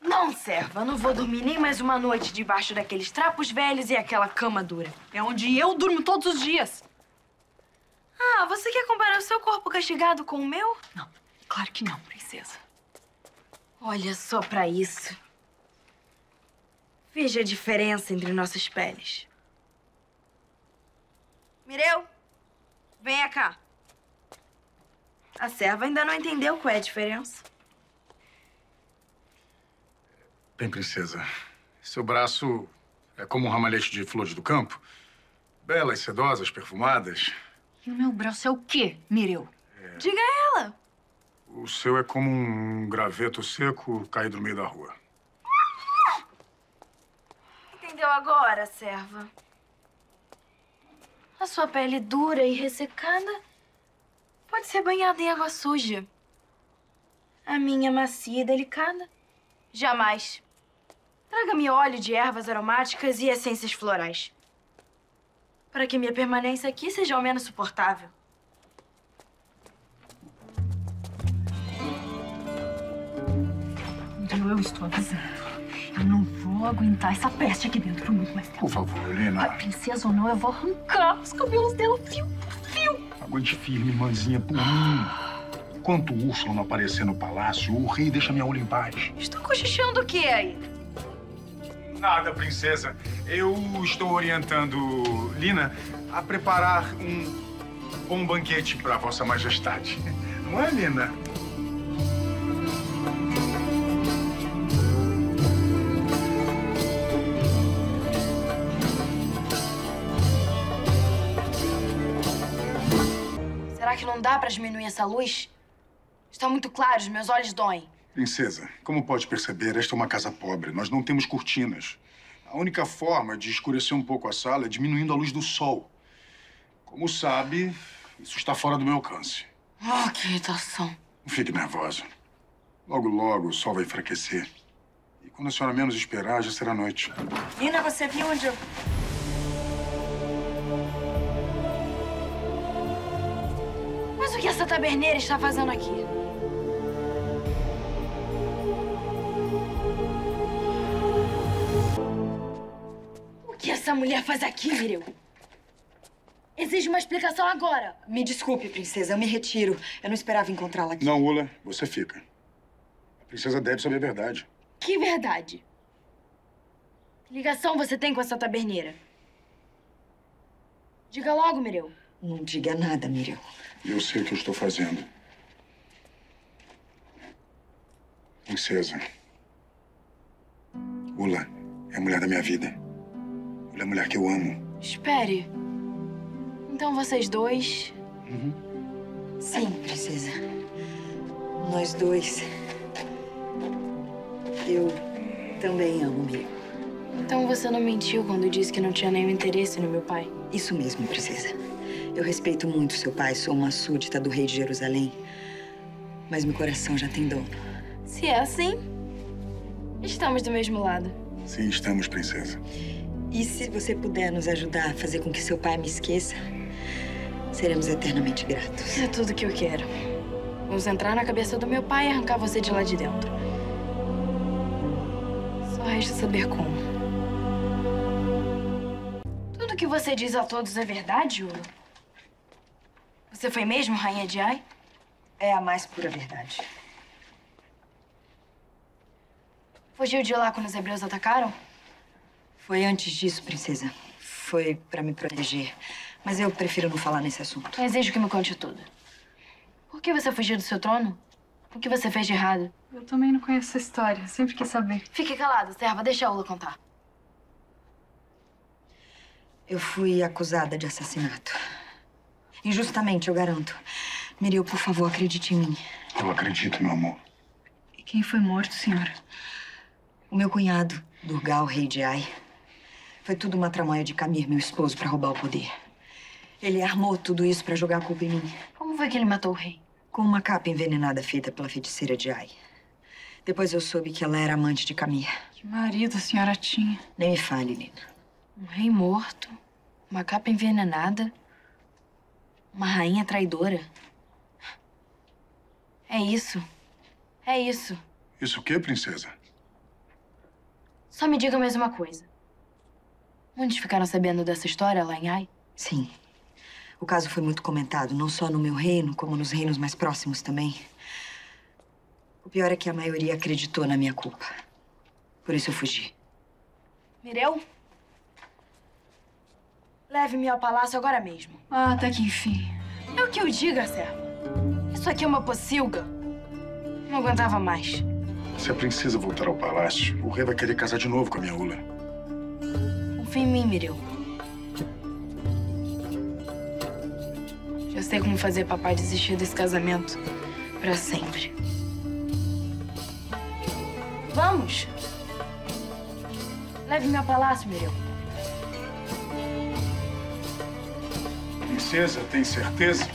Não, serva. Não vou dormir nem mais uma noite debaixo daqueles trapos velhos e aquela cama dura. É onde eu durmo todos os dias. Ah, você quer comparar o seu corpo castigado com o meu? Não, claro que não, princesa. Olha só pra isso. Veja a diferença entre nossas peles. Mireu, venha cá. A serva ainda não entendeu qual é a diferença. Bem, princesa, seu braço é como um ramalhete de flores do campo. Belas, sedosas, perfumadas. E o meu braço é o quê, Mireu? Diga ela. O seu é como um graveto seco caído no meio da rua. Entendeu agora, serva? A sua pele dura e ressecada pode ser banhada em água suja. A minha macia e delicada, jamais. Traga-me óleo de ervas aromáticas e essências florais. Para que minha permanência aqui seja ao menos suportável. Então eu estou avisando. Eu não vou aguentar essa peste aqui dentro por muito mais tempo. Por favor, Helena. Ai, princesa ou não, eu vou arrancar os cabelos dela fio por fio. Aguente firme, irmãzinha, por mim. Enquanto Úrsula não aparecer no palácio, o rei deixa minha olho em paz. Estou cochichando o que aí? Nada, princesa. Eu estou orientando Lina a preparar um bom banquete para Vossa Majestade. Não é, Lina? Será que não dá para diminuir essa luz? Está muito claro, os meus olhos doem. Princesa, como pode perceber, esta é uma casa pobre. Nós não temos cortinas. A única forma de escurecer um pouco a sala é diminuindo a luz do sol. Como sabe, isso está fora do meu alcance. Oh, que irritação. Não fique nervosa. Logo, logo, o sol vai enfraquecer. E quando a senhora menos esperar, já será noite. Lina, você viu onde eu... Mas o que essa taberneira está fazendo aqui? Essa mulher faz aqui, Mireu? Exige uma explicação agora. Me desculpe, princesa, eu me retiro. Eu não esperava encontrá-la aqui. Não, Ula, você fica. A princesa deve saber a verdade. Que verdade? Que ligação você tem com essa taberneira? Diga logo, Mireu. Não diga nada. E eu sei o que eu estou fazendo. Princesa. Ula é a mulher da minha vida. É a mulher que eu amo. Espere. Então vocês dois. Sim, princesa. Nós dois. Eu também amo Miriam. Então você não mentiu quando disse que não tinha nenhum interesse no meu pai? Isso mesmo, princesa. Eu respeito muito seu pai, sou uma súdita do rei de Jerusalém. Mas meu coração já tem dono. Se é assim, estamos do mesmo lado. Sim, estamos, princesa. E se você puder nos ajudar a fazer com que seu pai me esqueça, seremos eternamente gratos. É tudo que eu quero. Vamos entrar na cabeça do meu pai e arrancar você de lá de dentro. Só resta saber como. Tudo que você diz a todos é verdade, Ula? Você foi mesmo rainha de Ai? É a mais pura verdade. Fugiu de lá quando os hebreus atacaram? Foi antes disso, princesa. Foi pra me proteger. Mas eu prefiro não falar nesse assunto. Exijo que me conte tudo. Por que você fugiu do seu trono? O que você fez de errado? Eu também não conheço essa história. Sempre quis saber. Fique calado, serva. Deixa a Ula contar. Eu fui acusada de assassinato. Injustamente, eu garanto. Miril, por favor, acredite em mim. Eu acredito, meu amor. E quem foi morto, senhora? O meu cunhado, Durgal, rei de Ai. Foi tudo uma tramóia de Camir, meu esposo, pra roubar o poder. Ele armou tudo isso pra jogar a culpa em mim. Como foi que ele matou o rei? Com uma capa envenenada feita pela feiticeira de Ai. Depois eu soube que ela era amante de Camir. Que marido a senhora tinha? Nem me fale, Lina. Um rei morto, uma capa envenenada, uma rainha traidora. É isso. É isso. Isso o quê, princesa? Só me diga mais uma coisa. Muitos ficaram sabendo dessa história lá em Ai? Sim. O caso foi muito comentado, não só no meu reino, como nos reinos mais próximos também. O pior é que a maioria acreditou na minha culpa. Por isso eu fugi. Mireu? Leve-me ao palácio agora mesmo. Ah, até que enfim. É o que eu diga, serva. Isso aqui é uma pocilga. Não aguentava mais. Se a princesa voltar ao palácio, o rei vai querer casar de novo com a minha Ula. Confia em mim, Mireu. Já sei como fazer papai desistir desse casamento pra sempre. Vamos! Leve-me ao palácio, Mireu. Princesa, tem certeza?